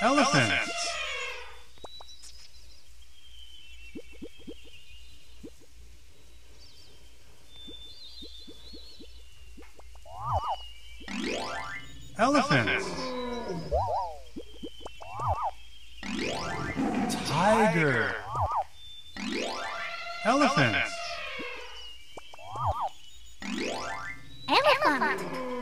Elephant. Elephant. Tiger. Elephant. Elephant. Elephant.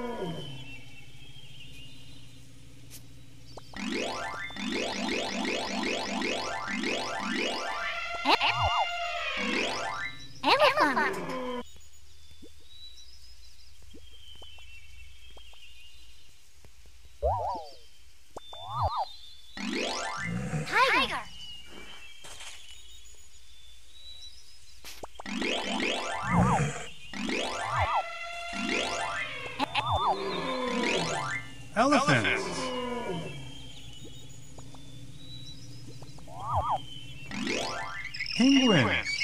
Tiger. Elephant. Penguin. Penguin.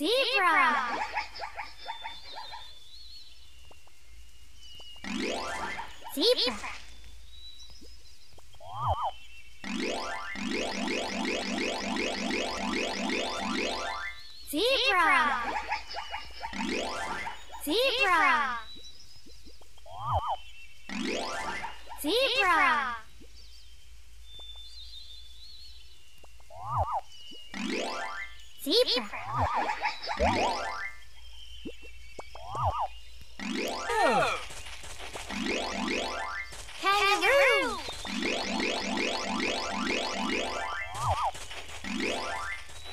Zebra. Zebra. Zebra. Zebra. Zebra. Zebra. Kangaroo.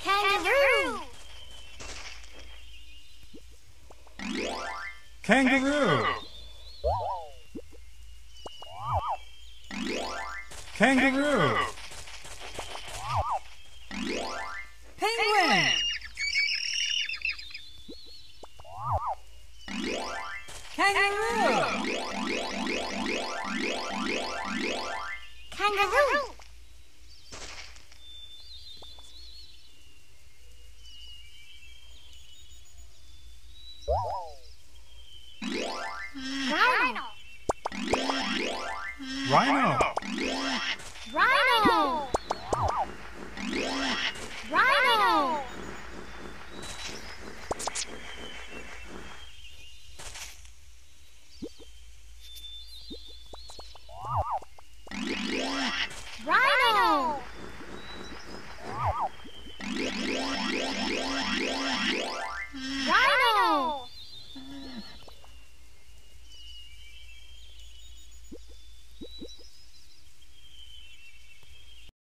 Kangaroo. Kangaroo. Kangaroo. Penguin. Kangaroo. Kangaroo. Rhino. Rhino.